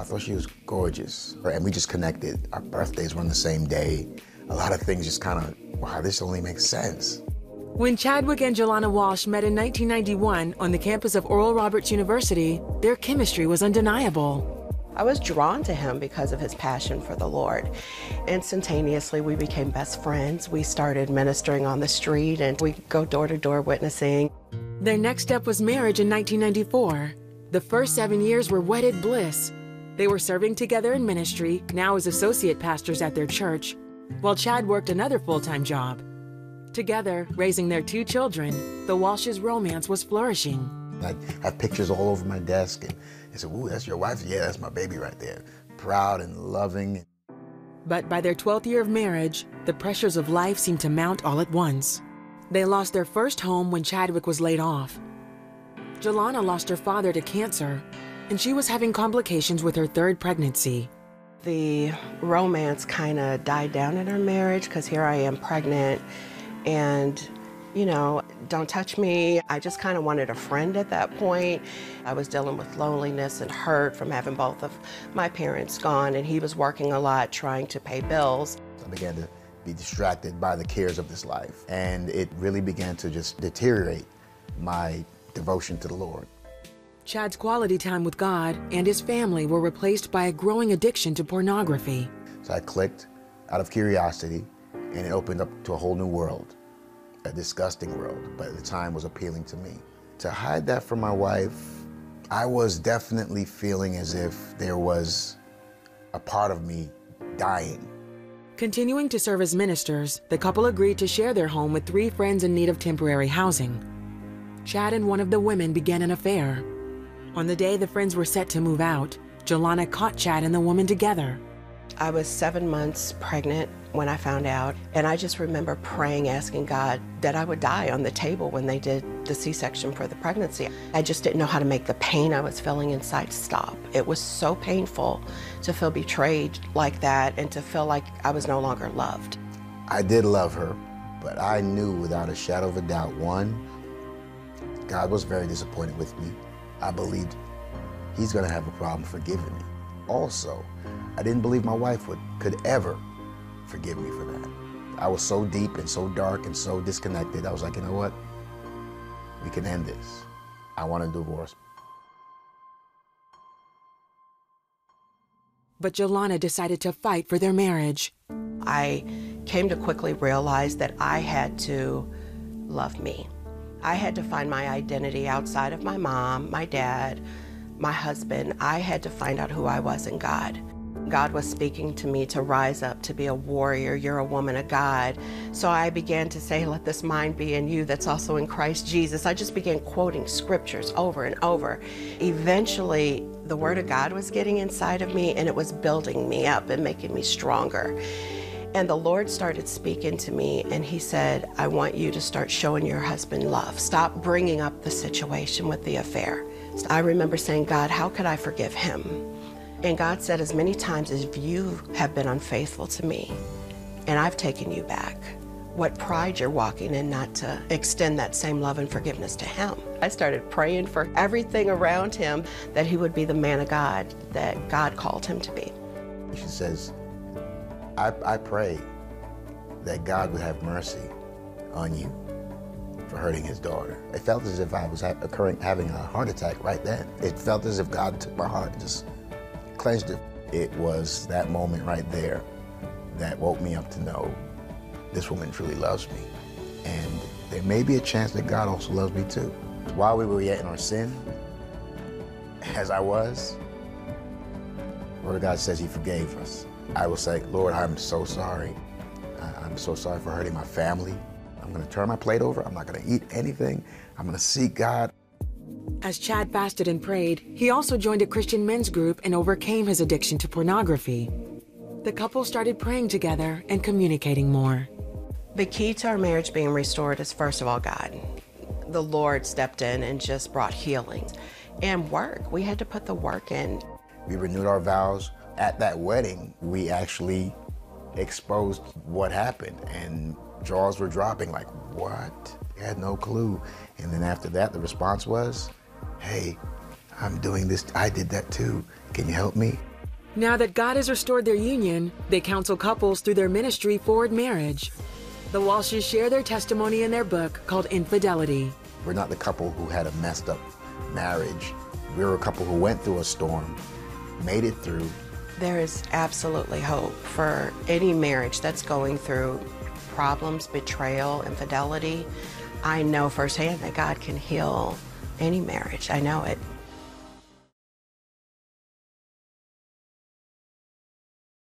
I thought she was gorgeous. And we just connected. Our birthdays were on the same day. A lot of things just kind of, wow, this only makes sense. When Chadwick and Jalana Walsh met in 1991 on the campus of Oral Roberts University, their chemistry was undeniable. I was drawn to him because of his passion for the Lord. Instantaneously, we became best friends. We started ministering on the street and we go door to door witnessing. Their next step was marriage in 1994. The first seven years were wedded bliss. They were serving together in ministry, now as associate pastors at their church, while Chad worked another full time job. Together, raising their two children, the Walsh's romance was flourishing. I have pictures all over my desk, and I said, Ooh, that's your wife? Yeah, that's my baby right there. Proud and loving. But by their 12th year of marriage, the pressures of life seemed to mount all at once. They lost their first home when Chadwick was laid off. Jalana lost her father to cancer, and she was having complications with her third pregnancy. The romance kind of died down in our marriage because here I am pregnant and you know, don't touch me. I just kind of wanted a friend at that point. I was dealing with loneliness and hurt from having both of my parents gone, and he was working a lot trying to pay bills. I began to be distracted by the cares of this life, and it really began to just deteriorate my devotion to the Lord. Chad's quality time with God and his family were replaced by a growing addiction to pornography. So I clicked out of curiosity, and it opened up to a whole new world a disgusting world, but at the time was appealing to me. To hide that from my wife, I was definitely feeling as if there was a part of me dying. Continuing to serve as ministers, the couple agreed to share their home with three friends in need of temporary housing. Chad and one of the women began an affair. On the day the friends were set to move out, Jalana caught Chad and the woman together. I was seven months pregnant when I found out, and I just remember praying, asking God that I would die on the table when they did the C section for the pregnancy. I just didn't know how to make the pain I was feeling inside stop. It was so painful to feel betrayed like that and to feel like I was no longer loved. I did love her, but I knew without a shadow of a doubt one, God was very disappointed with me. I believed He's going to have a problem forgiving me. Also, I didn't believe my wife would could ever forgive me for that. I was so deep and so dark and so disconnected. I was like, you know what? We can end this. I want a divorce. But Jalana decided to fight for their marriage. I came to quickly realize that I had to love me. I had to find my identity outside of my mom, my dad, my husband. I had to find out who I was in God. God was speaking to me to rise up, to be a warrior. You're a woman of God. So I began to say, Let this mind be in you that's also in Christ Jesus. I just began quoting scriptures over and over. Eventually, the Word of God was getting inside of me and it was building me up and making me stronger. And the Lord started speaking to me, and He said, I want you to start showing your husband love. Stop bringing up the situation with the affair. I remember saying, God, how could I forgive him? And God said, as many times as you have been unfaithful to me, and I've taken you back, what pride you're walking in not to extend that same love and forgiveness to him. I started praying for everything around him that he would be the man of God that God called him to be. She says, I, I pray that God would have mercy on you for hurting his daughter. It felt as if I was ha occurring, having a heart attack right then. It felt as if God took my heart and just clenched it. It was that moment right there that woke me up to know this woman truly loves me. And there may be a chance that God also loves me too. While we were yet in our sin, as I was, Word of God says He forgave us. I will say, Lord, I'm so sorry. I'm so sorry for hurting my family. I'm going to turn my plate over. I'm not going to eat anything. I'm going to seek God. As Chad fasted and prayed, he also joined a Christian men's group and overcame his addiction to pornography. The couple started praying together and communicating more. The key to our marriage being restored is, first of all, God. The Lord stepped in and just brought healing and work. We had to put the work in. We renewed our vows. At that wedding, we actually exposed what happened, and jaws were dropping like, what? We had no clue. And then after that, the response was, hey, I'm doing this. I did that too. Can you help me? Now that God has restored their union, they counsel couples through their ministry Forward Marriage. The Walshes share their testimony in their book called Infidelity. We're not the couple who had a messed up marriage. We're a couple who went through a storm, made it through. There is absolutely hope for any marriage that's going through problems, betrayal, infidelity. I know firsthand that God can heal any marriage. I know it.